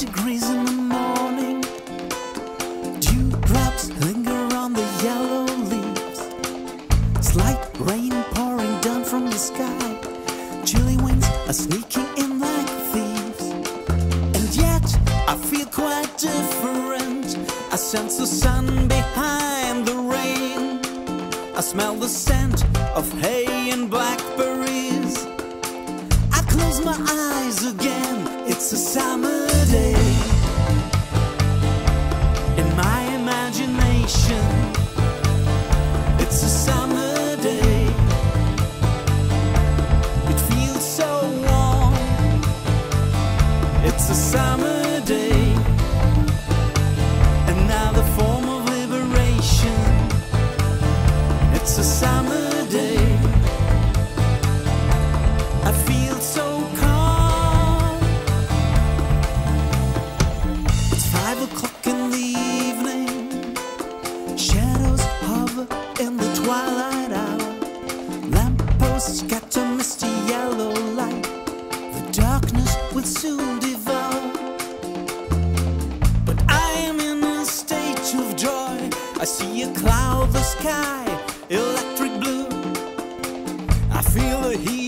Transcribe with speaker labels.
Speaker 1: degrees in the morning. Dewdrops linger on the yellow leaves. Slight rain pouring down from the sky. Chilly winds are sneaking in like thieves. And yet I feel quite different. I sense the sun behind the rain. I smell the scent of hay and blackberries. Five o'clock in the evening. Shadows hover in the twilight hour. Lampposts scatter misty yellow light. The darkness will soon devour. But I am in a state of joy. I see a cloudless sky, electric blue. I feel the heat.